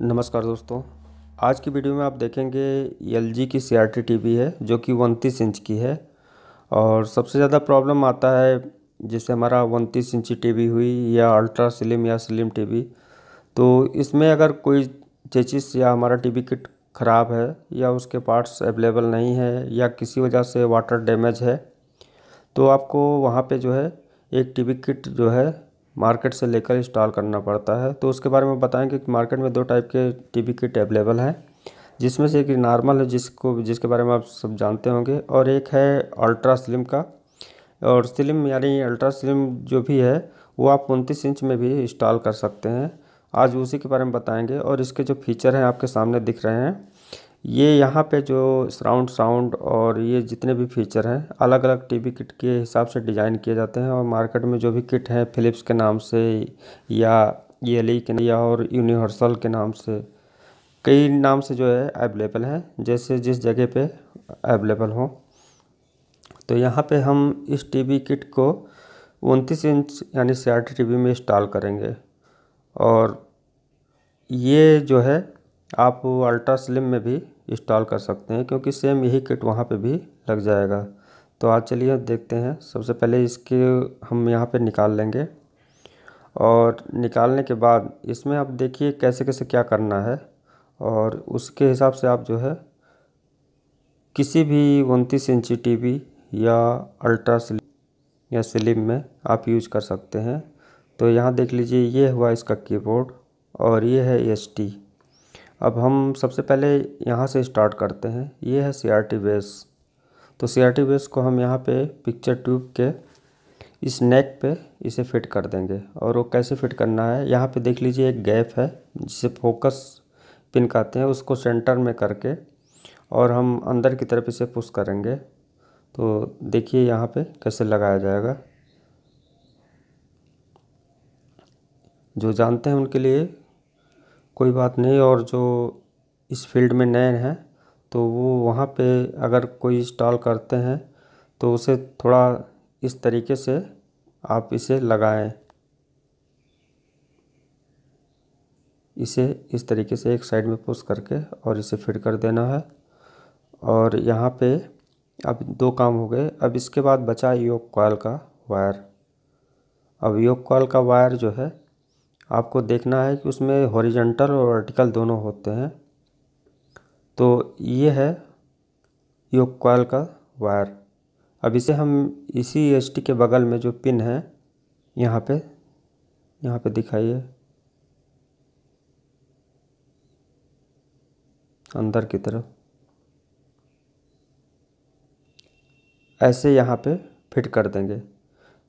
नमस्कार दोस्तों। आज की वीडियो में आप देखेंगे एल जी की सी आर टी है, जो कि उनतीस इंच की है। और सबसे ज़्यादा प्रॉब्लम आता है, जैसे हमारा उनतीस इंची टी वी हुई या अल्ट्रा स्लिम या स्लिम टी वी तो इसमें अगर कोई चेचिस या हमारा टी वी किट ख़राब है या उसके पार्ट्स अवेलेबल नहीं है या किसी वजह से वाटर डैमेज है तो आपको वहाँ पे जो है एक टी वी किट जो है मार्केट से लेकर इंस्टॉल करना पड़ता है। तो उसके बारे में बताएँगे कि मार्केट में दो टाइप के टीवी किट अवेलेबल हैं, जिसमें से एक नॉर्मल है, जिसको, जिसके बारे में आप सब जानते होंगे, और एक है अल्ट्रा स्लिम का। और स्लिम यानी अल्ट्रा स्लिम जो भी है, वो आप उनतीस इंच में भी इंस्टॉल कर सकते हैं। आज उसी के बारे में बताएँगे, और इसके जो फीचर हैं आपके सामने दिख रहे हैं। ये यहाँ पे जो सराउंड साउंड और ये जितने भी फीचर हैं अलग अलग टीवी किट के हिसाब से डिज़ाइन किए जाते हैं और मार्केट में जो भी किट हैं फ़िलिप्स के नाम से या ई के या और यूनिवर्सल के नाम से, कई नाम से जो है अवेलेबल हैं, जैसे जिस जगह पे अवेलेबल हो। तो यहाँ पे हम इस टीवी किट को उनतीस इंच यानी सी आर टी में इंस्टॉल करेंगे और ये जो है आप अल्ट्रा स्लिम में भी इंस्टॉल कर सकते हैं, क्योंकि सेम यही किट वहाँ पे भी लग जाएगा। तो आज चलिए देखते हैं। सबसे पहले इसके हम यहाँ पे निकाल लेंगे। और निकालने के बाद इसमें आप देखिए कैसे कैसे क्या करना है। और उसके हिसाब से आप जो है किसी भी उनतीस इंची टीवी या अल्ट्रा स्लिम या स्लिम में आप यूज़ कर सकते हैं। तो यहाँ देख लीजिए, ये हुआ इसका कीबोर्ड और ये है एस टी अब हम सबसे पहले यहाँ से स्टार्ट करते हैं। ये है सी आर टी बेस तो सी आर टी बेस को हम यहाँ पे पिक्चर ट्यूब के इस नेक पे इसे फिट कर देंगे। और वो कैसे फिट करना है, यहाँ पे देख लीजिए एक गैप है, जिसे फोकस पिन कहते हैं, उसको सेंटर में करके और हम अंदर की तरफ़ इसे पुश करेंगे। तो देखिए यहाँ पे कैसे लगाया जाएगा। जो जानते हैं उनके लिए कोई बात नहीं, और जो इस फ़ील्ड में नए हैं तो वो वहाँ पे अगर कोई इंस्टॉल करते हैं तो उसे थोड़ा इस तरीके से आप इसे लगाएँ। इसे इस तरीके से एक साइड में पुश करके और इसे फिट कर देना है। और यहाँ पे अब दो काम हो गए। अब इसके बाद बचा योग कॉयल का वायर अब योग कॉल का वायर जो है आपको देखना है कि उसमें हॉरिजेंटल और वर्टिकल दोनों होते हैं। तो ये है योग कॉयल का वायर। अब इसे हम इसी एसटी के बगल में जो पिन है, यहाँ पे यहाँ पे दिखाइए। अंदर की तरफ़। ऐसे यहाँ पे फिट कर देंगे,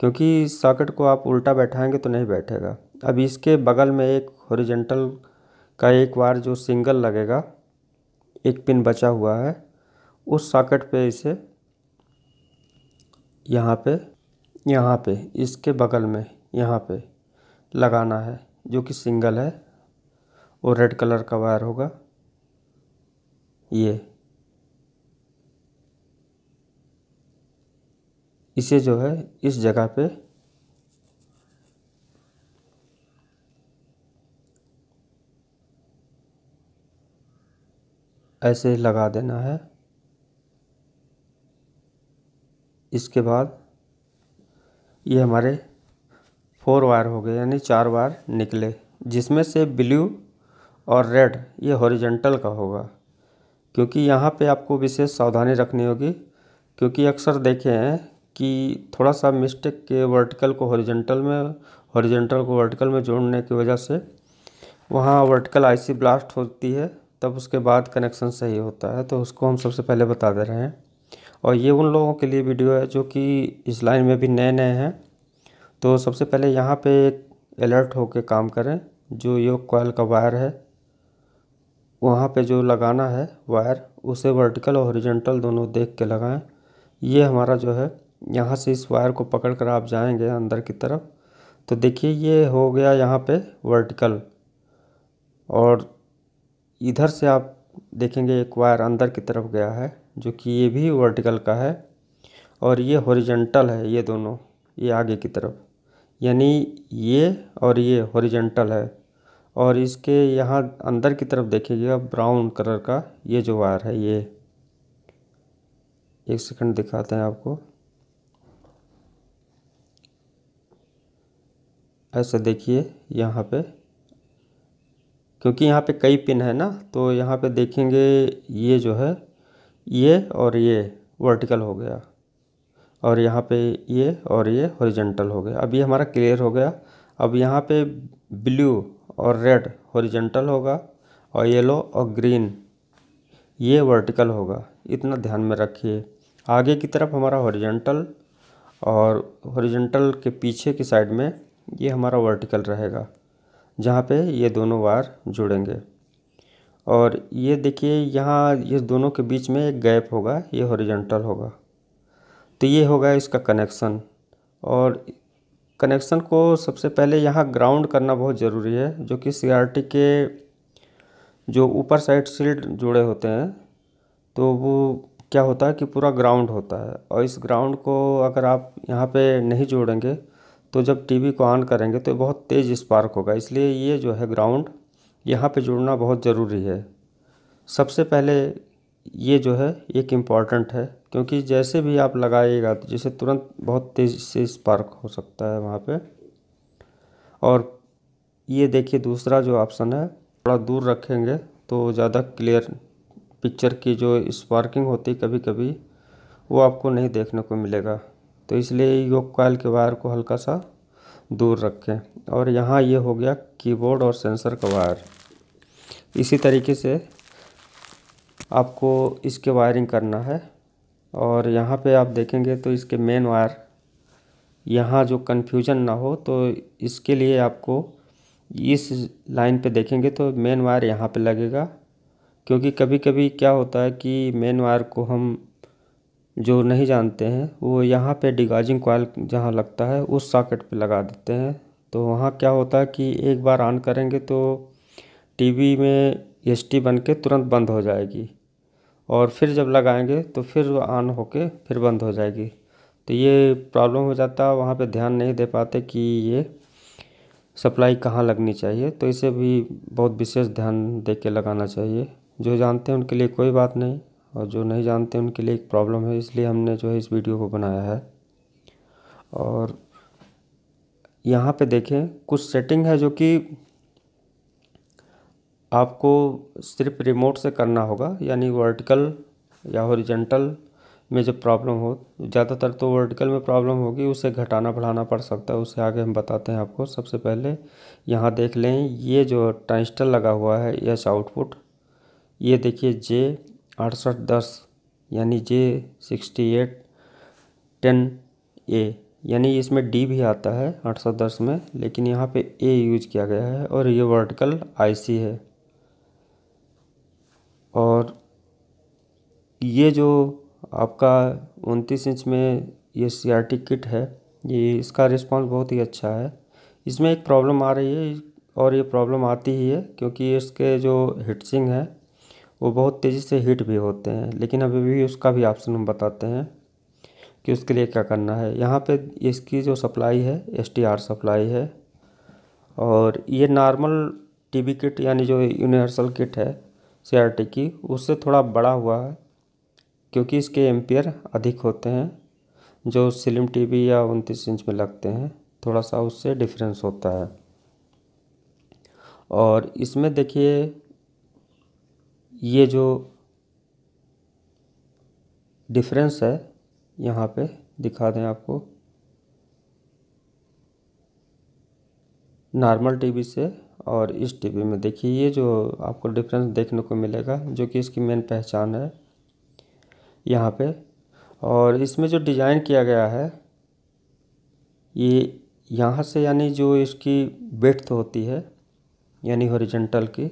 क्योंकि सॉकेट को आप उल्टा बैठाएँगे तो नहीं बैठेगा। अब इसके बगल में एक हॉरिजेंटल का एक बार जो सिंगल लगेगा, एक पिन बचा हुआ है, उस सॉकेट पे इसे यहाँ पे यहाँ पे, इसके बगल में यहाँ पे लगाना है, जो कि सिंगल है वो रेड कलर का वायर होगा, ये। इसे जो है, इस जगह पे ऐसे लगा देना है। इसके बाद ये हमारे फोर वायर हो गए, यानी चार वायर निकले, जिसमें से ब्लू और रेड ये हॉरिजेंटल का होगा। क्योंकि यहाँ पे आपको विशेष सावधानी रखनी होगी, क्योंकि अक्सर देखे हैं कि थोड़ा सा मिस्टेक के वर्टिकल को हॉरिजेंटल में हॉरिजेंटल को वर्टिकल में जोड़ने की वजह से वहाँ वर्टिकल आईसी ब्लास्ट होती है। तब उसके बाद कनेक्शन सही होता है। तो उसको हम सबसे पहले बता दे रहे। हैं और ये उन लोगों के लिए वीडियो है जो कि इस लाइन में भी नए नए हैं। तो सबसे पहले यहाँ पे एक अलर्ट होकर काम करें, जो ये कोयल का वायर है। वहाँ पे जो लगाना है वायर, उसे वर्टिकल और हॉरिजेंटल दोनों देख के लगाएँ। ये हमारा जो है, यहाँ से इस वायर को पकड़ कर आप जाएँगे अंदर की तरफ़। तो देखिए, ये हो गया यहाँ पे वर्टिकल। और इधर से आप देखेंगे एक वायर अंदर की तरफ़ गया है, जो कि ये भी वर्टिकल का है और ये हॉरिजेंटल है ये दोनों, ये आगे की तरफ़। यानी ये और ये हॉरिजेंटल है और इसके यहाँ अंदर की तरफ़ देखिएगा ब्राउन कलर का ये जो वायर है ये। एक सेकंड दिखाते हैं आपको। ऐसे देखिए यहाँ पे। क्योंकि यहाँ पे कई पिन है ना तो यहाँ पे देखेंगे ये जो है, ये और ये वर्टिकल हो गया, और यहाँ पे ये और ये हॉरिजेंटल हो गया। अब ये हमारा क्लियर हो गया। अब यहाँ पे ब्लू और रेड हॉरिजेंटल होगा और येलो और ग्रीन, ये वर्टिकल होगा। इतना ध्यान में रखिए। आगे की तरफ़ हमारा हॉरिजेंटल और हॉरिजेंटल के पीछे की साइड में ये हमारा वर्टिकल रहेगा। जहाँ पे ये दोनों वायर जुड़ेंगे। और ये देखिए, यहाँ ये दोनों के बीच में एक गैप होगा, ये हॉरिजेंटल होगा। तो ये होगा इसका कनेक्शन और कनेक्शन को सबसे पहले यहाँ ग्राउंड करना बहुत ज़रूरी है, जो कि CRT के जो ऊपर साइड सील्ड जुड़े होते हैं तो वो क्या होता है कि पूरा ग्राउंड होता है। और इस ग्राउंड को अगर आप यहाँ पे नहीं जोड़ेंगे तो जब टीवी को ऑन करेंगे तो बहुत तेज़ स्पार्क होगा। इसलिए ये जो है ग्राउंड यहाँ पे जुड़ना बहुत ज़रूरी है। सबसे पहले ये जो है, एक इंपॉर्टेंट है, क्योंकि जैसे भी आप लगाइएगा तो जैसे तुरंत बहुत तेज़ से स्पार्क हो सकता है वहाँ पे। और ये देखिए, दूसरा जो ऑप्शन है, थोड़ा दूर रखेंगे तो ज़्यादा क्लियर पिक्चर की जो स्पार्किंग होती कभी कभी वो आपको नहीं देखने को मिलेगा। तो इसलिए योग कॉयल के वायर को हल्का सा दूर रखें। और यहाँ ये हो गया कीबोर्ड और सेंसर का वायर इसी तरीके से आपको इसके वायरिंग करना है। और यहाँ पे आप देखेंगे तो इसके मेन वायर यहाँ जो कन्फ्यूज़न ना हो तो इसके लिए आपको इस लाइन पे देखेंगे तो मेन वायर यहाँ पे लगेगा। क्योंकि कभी कभी क्या होता है कि मेन वायर को हम जो नहीं जानते हैं, वो यहाँ पे डिगाजिंग कॉयल जहाँ लगता है, उस सॉकेट पे लगा देते हैं। तो वहाँ क्या होता है कि एक बार ऑन करेंगे तो टीवी में एस टी बन के तुरंत बंद हो जाएगी। और फिर जब लगाएँगे तो फिर ऑन होके फिर बंद हो जाएगी। तो ये प्रॉब्लम हो जाता है, वहाँ पे ध्यान नहीं दे पाते कि ये सप्लाई कहाँ लगनी चाहिए। तो इसे भी बहुत विशेष ध्यान दे के लगाना चाहिए। जो जानते हैं उनके लिए कोई बात नहीं। और जो नहीं जानते उनके लिए एक प्रॉब्लम है, इसलिए हमने जो है इस वीडियो को बनाया है। और यहाँ पे देखें, कुछ सेटिंग है जो कि आपको सिर्फ़ रिमोट से करना होगा, यानी वर्टिकल या हॉरिजेंटल में जब प्रॉब्लम हो, ज़्यादातर तो वर्टिकल में प्रॉब्लम होगी, उसे घटाना बढ़ाना पड़ सकता है, उसे आगे हम बताते हैं आपको। सबसे पहले यहाँ देख लें, ये जो ट्रांजिस्टर लगा हुआ है, यस आउटपुट, ये देखिए जे अड़सठ दस, यानी J sixty eight ten A यानी इसमें डी भी आता है अड़सठ दस में, लेकिन यहाँ पे ए यूज़ किया गया है और ये वर्टिकल आईसी है। और ये जो आपका उनतीस इंच में ये सीआरटी किट है, ये इसका रिस्पांस बहुत ही अच्छा है। इसमें एक प्रॉब्लम आ रही है और ये प्रॉब्लम आती ही है, क्योंकि इसके जो हिटसिंग है वो बहुत तेज़ी से हीट भी होते हैं, लेकिन अभी भी उसका भी ऑप्शन हम बताते हैं कि उसके लिए क्या करना है। यहाँ पे इसकी जो सप्लाई है एस टी आर सप्लाई है, और ये नॉर्मल टीवी किट यानी जो यूनिवर्सल किट है सी आर टी की, उससे थोड़ा बड़ा हुआ है, क्योंकि इसके एम्पियर अधिक होते हैं, जो स्लिम टीवी या उनतीस इंच में लगते हैं, थोड़ा सा उससे डिफरेंस होता है। और इसमें देखिए ये जो डिफरेंस है, यहाँ पे दिखा दें आपको। नॉर्मल टीवी से और इस टीवी में। देखिए, ये जो आपको डिफरेंस देखने को मिलेगा, जो कि इसकी मेन पहचान है, यहाँ पे। और इसमें जो डिज़ाइन किया गया है, ये यहाँ से यानी जो इसकी बेथ होती है, यानी हॉरिजेंटल की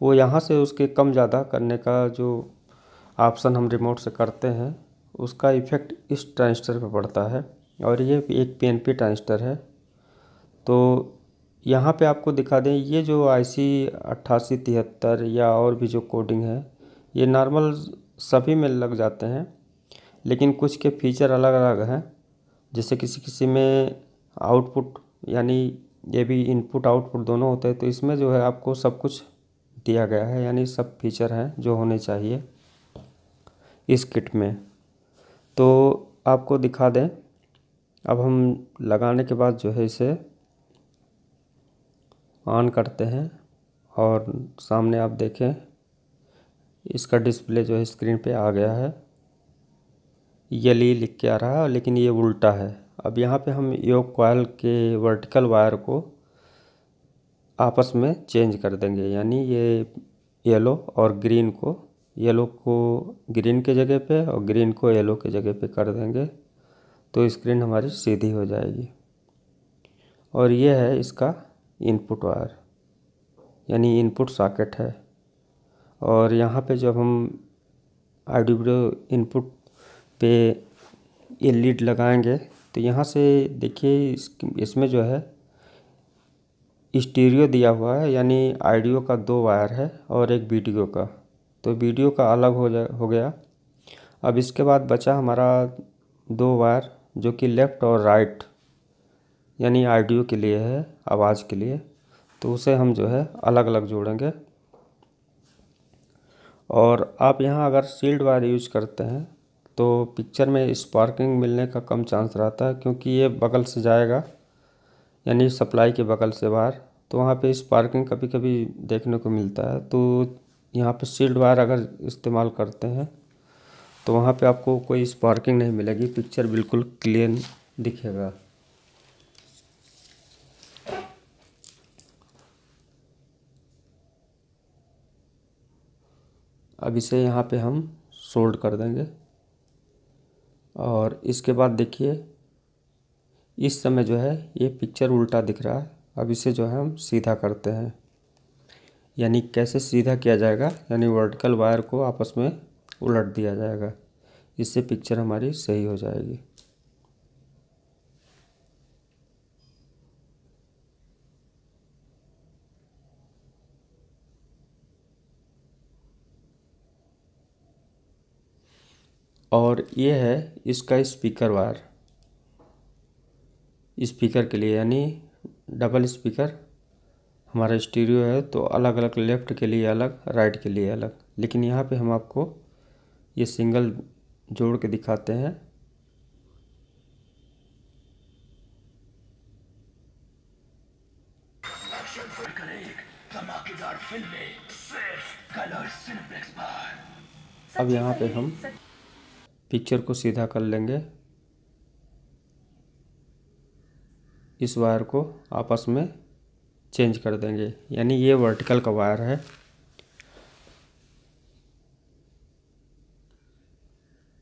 वो यहाँ से उसके कम ज़्यादा करने का जो ऑप्शन हम रिमोट से करते हैं, उसका इफ़ेक्ट इस ट्रांजिस्टर पर पड़ता है। और ये एक पीएनपी ट्रांजिस्टर है। तो यहाँ पे आपको दिखा दें, ये जो आई सी अट्ठासी तिहत्तर या और भी जो कोडिंग है, ये नॉर्मल सभी में लग जाते हैं, लेकिन कुछ के फीचर अलग अलग हैं। जैसे किसी किसी में आउटपुट, यानी ये भी इनपुट आउटपुट दोनों होते हैं तो इसमें जो है आपको सब कुछ दिया गया है, यानी सब फीचर हैं जो होने चाहिए इस किट में। तो आपको दिखा दें, अब हम लगाने के बाद जो है इसे ऑन करते हैं और सामने आप देखें, इसका डिस्प्ले जो है स्क्रीन पे आ गया है। यली लिख के आ रहा है, लेकिन ये उल्टा है। अब यहाँ पे हम योग कॉयल के वर्टिकल वायर को आपस में चेंज कर देंगे यानी ये येलो और ग्रीन को येलो को ग्रीन के जगह पे और ग्रीन को येलो के जगह पे कर देंगे तो स्क्रीन हमारी सीधी हो जाएगी। और ये है इसका इनपुट वायर यानी इनपुट सॉकेट है। और यहाँ पे जब हम ऑडियो इनपुट पे ये लीड लगाएँगे तो यहाँ से देखिए इस, इसमें जो है स्टीरियो दिया हुआ है, यानी ऑडियो का दो वायर है और एक वीडियो का। तो वीडियो का अलग हो जा, हो गया। अब इसके बाद बचा हमारा दो वायर, जो कि लेफ़्ट और राइट, यानी ऑडियो के लिए है, आवाज़ के लिए। तो उसे हम जो है अलग अलग जोड़ेंगे। और आप यहाँ अगर सील्ड वायर यूज़ करते हैं तो पिक्चर में स्पार्किंग मिलने का कम चांस रहता है, क्योंकि ये बगल से जाएगा। यानी सप्लाई के बगल से बाहर तो वहाँ पे स्पार्किंग कभी कभी देखने को मिलता है। तो यहाँ पे सील्ड वायर अगर इस्तेमाल करते हैं तो वहाँ पे आपको कोई स्पार्किंग नहीं मिलेगी। पिक्चर बिल्कुल क्लियर दिखेगा। अब इसे यहाँ पे हम सोल्ड कर देंगे। और इसके बाद देखिए इस समय जो है, ये पिक्चर उल्टा दिख रहा है। अब इसे जो है, हम सीधा करते हैं। यानी कैसे सीधा किया जाएगा? यानी वर्टिकल वायर को आपस में उलट दिया जाएगा। इससे पिक्चर हमारी सही हो जाएगी। और ये है इसका स्पीकर वायर स्पीकर के लिए, यानी डबल स्पीकर। हमारा स्टीरियो है तो अलग अलग लेफ़्ट के लिए अलग, राइट के लिए अलग। लेकिन यहाँ पे हम आपको ये सिंगल जोड़ के दिखाते हैं। अब यहाँ पे हम पिक्चर को सीधा कर लेंगे। इस वायर को आपस में चेंज कर देंगे। यानी ये वर्टिकल का वायर है।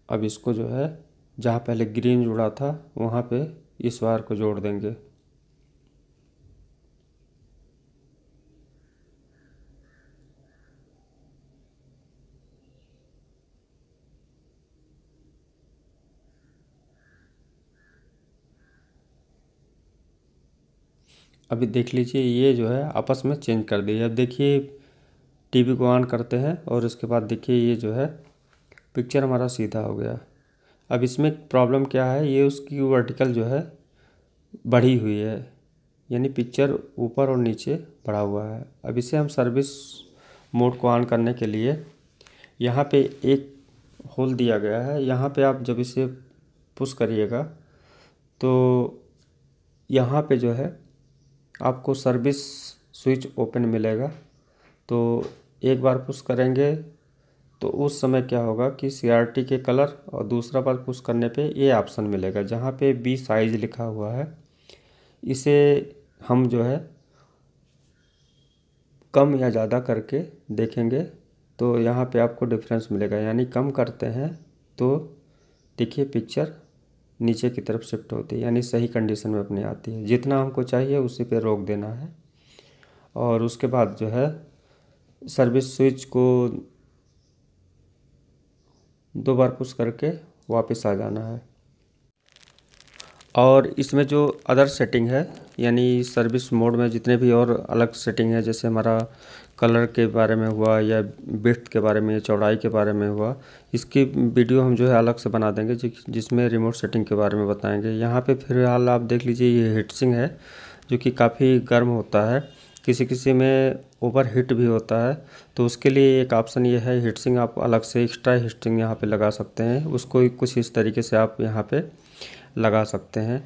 अब इसको जो है, जहाँ पहले ग्रीन जुड़ा था, वहाँ पे इस वायर को जोड़ देंगे। अभी देख लीजिए, ये जो है आपस में चेंज कर दिए। अब देखिए टीवी को ऑन करते हैं और उसके बाद देखिए, ये जो है पिक्चर हमारा सीधा हो गया। अब इसमें प्रॉब्लम क्या है? ये उसकी वर्टिकल जो है बढ़ी हुई है, यानी पिक्चर ऊपर और नीचे बढ़ा हुआ है। अब इसे हम सर्विस मोड को ऑन करने के लिए यहाँ पे एक होल दिया गया है। यहाँ पे आप जब इसे पुश करिएगा तो यहाँ पे जो है आपको सर्विस स्विच ओपन मिलेगा। तो एक बार पुश करेंगे तो उस समय क्या होगा कि सीआरटी के कलर और दूसरा बार पुश करने पे ये ऑप्शन मिलेगा, जहाँ पे बी साइज़ लिखा हुआ है। इसे हम जो है कम या ज़्यादा करके देखेंगे तो यहाँ पे आपको डिफरेंस मिलेगा। यानी कम करते हैं तो देखिए पिक्चर नीचे की तरफ़ शिफ्ट होती है, यानी सही कंडीशन में अपने आती है। जितना हमको चाहिए, उसी पे रोक देना है। और उसके बाद जो है सर्विस स्विच को दो बार पुश करके वापस आ जाना है। और इसमें जो अदर सेटिंग है, यानी सर्विस मोड में जितने भी और अलग सेटिंग है, जैसे हमारा कलर के बारे में हुआ या बिफ्ट के बारे में या चौड़ाई के बारे में हुआ, इसकी वीडियो हम जो है अलग से बना देंगे जिसमें रिमोट सेटिंग के बारे में बताएँगे। यहाँ पे फ़िलहाल आप देख लीजिए ये हिटसिंग है, जो कि काफ़ी गर्म होता है। किसी किसी में ओवर हीट भी होता है तो उसके लिए एक ऑप्शन ये है हीटसिंग आप अलग से एक्स्ट्रा हीटसिंग यहाँ पर लगा सकते हैं। उसको कुछ इस तरीके से आप यहाँ पर लगा सकते हैं।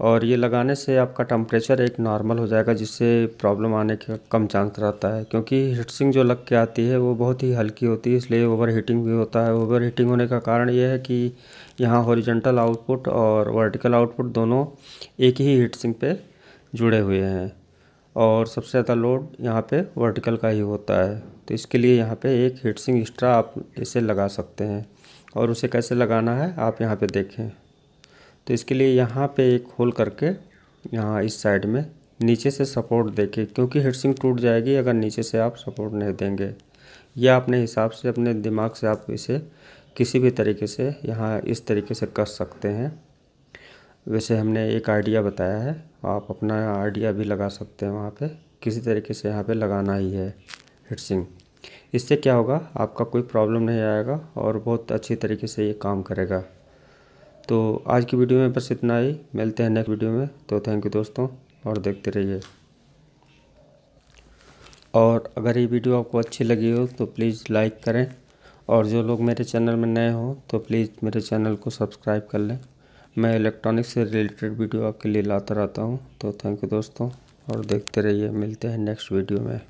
और ये लगाने से आपका टम्परेचर एक नॉर्मल हो जाएगा, जिससे प्रॉब्लम आने का कम चांस रहता है। क्योंकि हीटसिंग जो लग के आती है, वो बहुत ही हल्की होती है, इसलिए ओवर हीटिंग भी होता है। ओवर हीटिंग होने का कारण ये है कि यहाँ हॉरिजेंटल आउटपुट और वर्टिकल आउटपुट दोनों एक ही हीटसिंग पे जुड़े हुए हैं। और सबसे ज़्यादा लोड यहाँ पे वर्टिकल का ही होता है। तो इसके लिए यहाँ पे एक हीटसिंग एक्स्ट्रा आप इसे लगा सकते हैं। और उसे कैसे लगाना है, आप यहाँ पे देखें। तो इसके लिए यहाँ पे एक होल करके यहाँ इस साइड में नीचे से सपोर्ट देके, क्योंकि हेडसिंग टूट जाएगी अगर नीचे से आप सपोर्ट नहीं देंगे। या अपने हिसाब से, अपने दिमाग से आप इसे किसी भी तरीके से यहाँ इस तरीके से कस सकते हैं। वैसे हमने एक आइडिया बताया है, आप अपना आइडिया भी लगा सकते हैं वहाँ पे। किसी तरीके से यहाँ पे लगाना ही है हिटसिंग इससे क्या होगा, आपका कोई प्रॉब्लम नहीं आएगा और बहुत अच्छी तरीके से ये काम करेगा। तो आज की वीडियो में बस इतना ही। मिलते हैं नेक्स्ट वीडियो में। तो थैंक यू दोस्तों, और देखते रहिए। और अगर ये वीडियो आपको अच्छी लगी हो तो प्लीज़ लाइक करें। और जो लोग मेरे चैनल में नए हों तो प्लीज़ मेरे चैनल को सब्सक्राइब कर लें। मैं इलेक्ट्रॉनिक्स से रिलेटेड वीडियो आपके लिए लाता रहता हूँ। तो थैंक यू दोस्तों, और देखते रहिए। मिलते हैं नेक्स्ट वीडियो में।